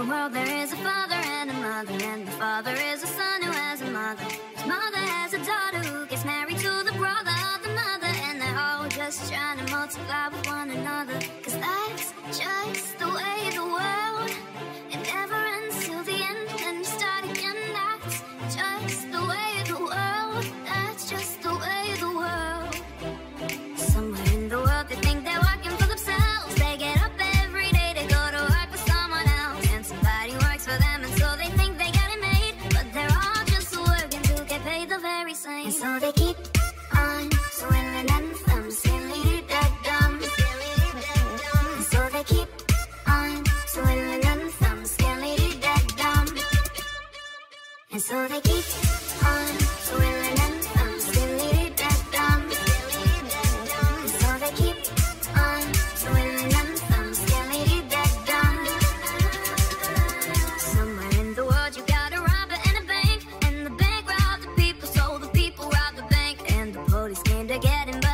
the world there is a father and a mother, and the father is a son who has a mother. His mother has a daughter who gets married to the brother of the mother, and they're all just trying to multiply with one another. Cause that's just the way the world So they keep on dumb. So they keep on dumb. Somewhere in the world you got a robber and a bank. And the bank robbed the people, so the people robbed the bank. And the police came to get him.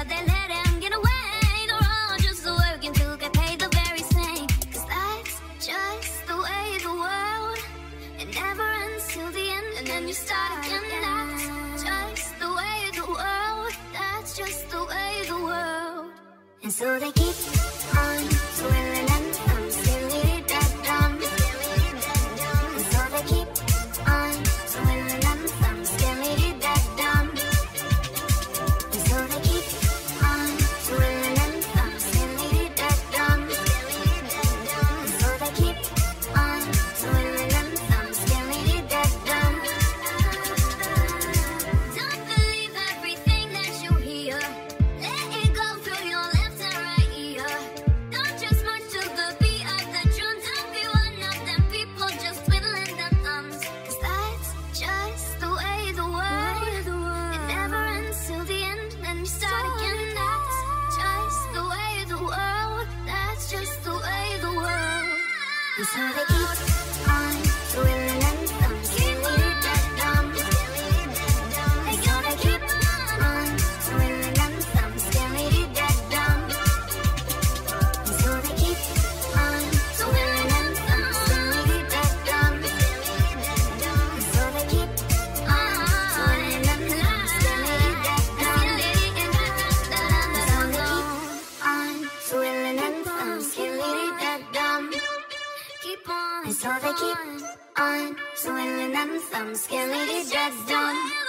you start to connect. Just the way the world, that's just the way the world. And so they keep on. so they on. So they keep on swinging them thumbs. killing Skinny dreads done.